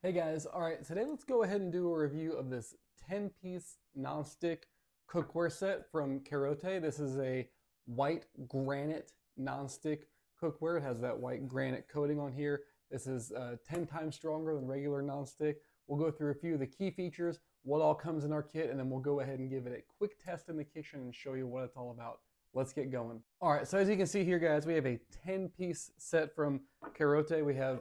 Hey guys, all right, today let's go ahead and do a review of this 10 piece nonstick cookware set from Carote. This is a white granite nonstick cookware. It has that white granite coating on here. This is uh, 10 times stronger than regular nonstick. We'll go through a few of the key features, what all comes in our kit, and then we'll go ahead and give it a quick test in the kitchen and show you what it's all about. Let's get going. All right, so as you can see here, guys, we have a 10 piece set from Carote. We have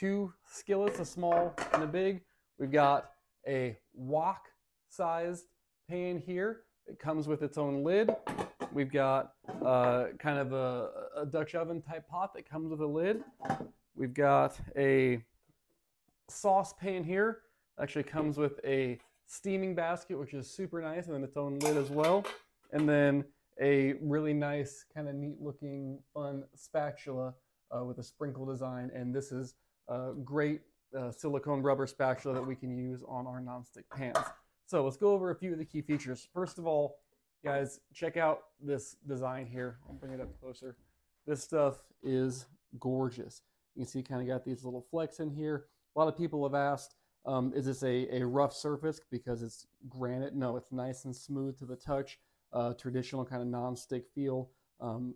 two skillets, a small and a big. We've got a wok sized pan here. It comes with its own lid. We've got uh, kind of a, a Dutch oven type pot that comes with a lid. We've got a saucepan here. Actually comes with a steaming basket, which is super nice, and then its own lid as well. And then a really nice, kind of neat looking, fun spatula uh, with a sprinkle design. And this is great uh, silicone rubber spatula that we can use on our nonstick pans. So let's go over a few of the key features. First of all, guys, check out this design here. I'll bring it up closer. This stuff is gorgeous. You can see kind of got these little flecks in here. A lot of people have asked, um, is this a, a rough surface because it's granite? No, it's nice and smooth to the touch, uh, traditional kind of non-stick feel. Um,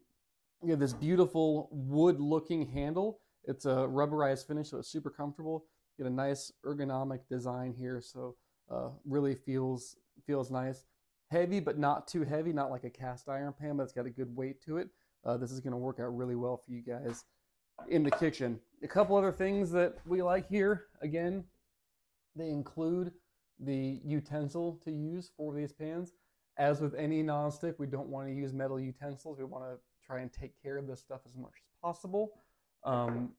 you have this beautiful wood looking handle it's a rubberized finish, so it's super comfortable. Get a nice ergonomic design here, so uh, really feels feels nice. Heavy, but not too heavy, not like a cast iron pan, but it's got a good weight to it. Uh, this is going to work out really well for you guys in the kitchen. A couple other things that we like here, again, they include the utensil to use for these pans. As with any nonstick, we don't want to use metal utensils. We want to try and take care of this stuff as much as possible. Um,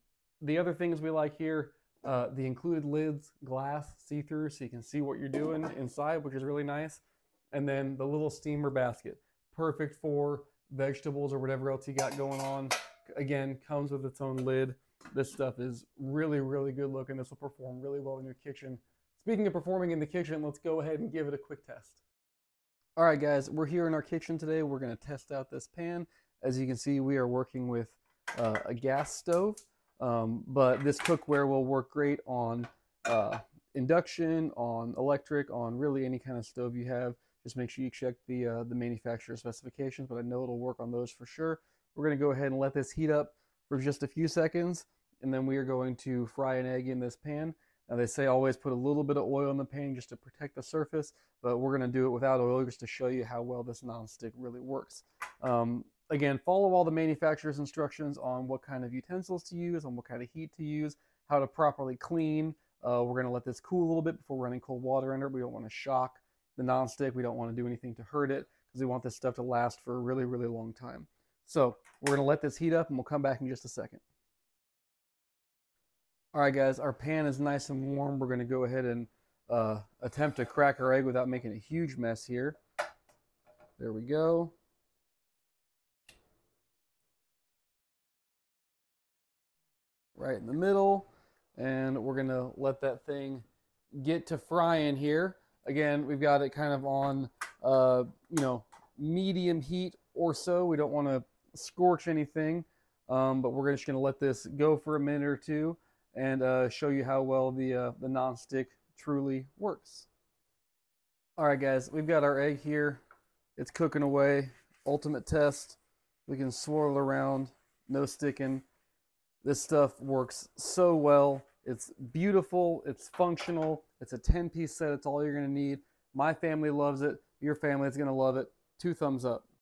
the other things we like here, uh, the included lids, glass, see-through, so you can see what you're doing inside, which is really nice. And then the little steamer basket, perfect for vegetables or whatever else you got going on. Again, comes with its own lid. This stuff is really, really good looking. This will perform really well in your kitchen. Speaking of performing in the kitchen, let's go ahead and give it a quick test. All right, guys, we're here in our kitchen today. We're going to test out this pan. As you can see, we are working with uh, a gas stove, um, but this cookware will work great on uh, induction, on electric, on really any kind of stove you have. Just make sure you check the, uh, the manufacturer specifications, but I know it'll work on those for sure. We're going to go ahead and let this heat up for just a few seconds, and then we are going to fry an egg in this pan. Now they say always put a little bit of oil in the pan just to protect the surface, but we're going to do it without oil just to show you how well this nonstick really works. Um, Again, follow all the manufacturer's instructions on what kind of utensils to use, on what kind of heat to use, how to properly clean. Uh, we're going to let this cool a little bit before running cold water under. We don't want to shock the nonstick. We don't want to do anything to hurt it because we want this stuff to last for a really, really long time. So we're going to let this heat up and we'll come back in just a second. All right, guys, our pan is nice and warm. We're going to go ahead and uh, attempt to crack our egg without making a huge mess here. There we go. Right in the middle. And we're going to let that thing get to frying here. Again, we've got it kind of on, uh, you know, medium heat or so. We don't want to scorch anything, um, but we're just going to let this go for a minute or two and uh, show you how well the, uh, the nonstick truly works. All right, guys, we've got our egg here. It's cooking away. Ultimate test. We can swirl around, no sticking. This stuff works so well. It's beautiful. It's functional. It's a 10 piece set. It's all you're going to need. My family loves it. Your family is going to love it. Two thumbs up.